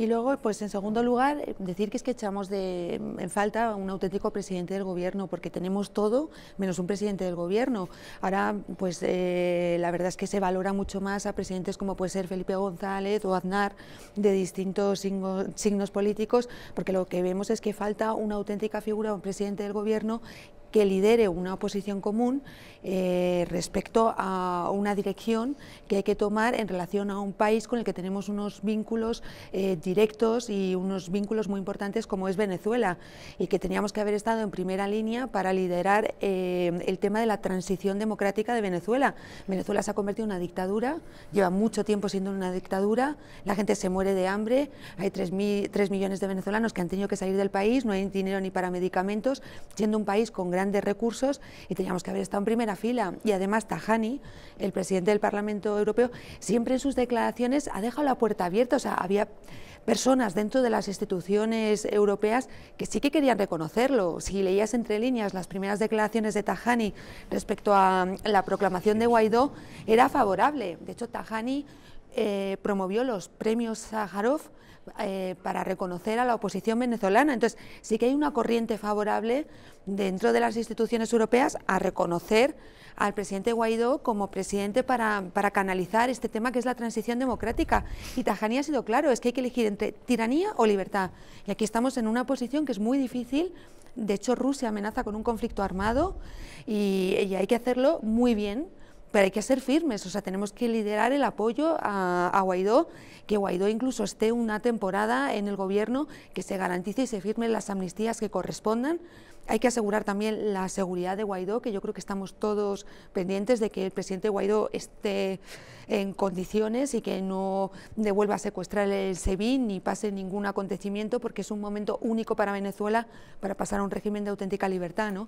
Y luego, pues en segundo lugar, eh, decir que es que echamos de, en falta un auténtico presidente del gobierno, porque tenemos todo menos un presidente del gobierno. Ahora, pues eh, la verdad es que se valora mucho más a presidentes como puede ser Felipe González o Aznar, de distintos signos políticos, porque lo que vemos es que falta una auténtica figura, un presidente del gobierno que lidere una oposición común eh, respecto a una dirección que hay que tomar en relación a un país con el que tenemos unos vínculos eh, directos y unos vínculos muy importantes como es Venezuela y que teníamos que haber estado en primera línea para liderar eh, el tema de la transición democrática de Venezuela. Venezuela se ha convertido en una dictadura, lleva mucho tiempo siendo una dictadura, la gente se muere de hambre, hay 3, millones de venezolanos que han tenido que salir del país, no hay dinero ni para medicamentos, siendo un país con gran de recursos y teníamos que haber estado en primera fila. Y además Tajani, el presidente del Parlamento Europeo, siempre en sus declaraciones ha dejado la puerta abierta, o sea, había personas dentro de las instituciones europeas que sí que querían reconocerlo. Si leías entre líneas las primeras declaraciones de Tajani respecto a la proclamación de Guaidó, era favorable. De hecho, Tajani eh, promovió los premios Sájarov eh, para reconocer a la oposición venezolana. Entonces, sí que hay una corriente favorable dentro de las instituciones europeas a reconocer al presidente Guaidó como presidente para, para canalizar este tema que es la transición democrática. Y Tajani ha sido claro, es que hay que elegir entre tiranía o libertad. Y aquí estamos en una posición que es muy difícil. De hecho, Rusia amenaza con un conflicto armado y, y hay que hacerlo muy bien pero hay que ser firmes, o sea, tenemos que liderar el apoyo a, Guaidó, que Guaidó incluso esté una temporada en el gobierno, que se garantice y se firmen las amnistías que correspondan. Hay que asegurar también la seguridad de Guaidó, que yo creo que estamos todos pendientes de que el presidente Guaidó esté en condiciones y que no devuelva a secuestrar el SEBIN ni pase ningún acontecimiento, porque es un momento único para Venezuela para pasar a un régimen de auténtica libertad. ¿no?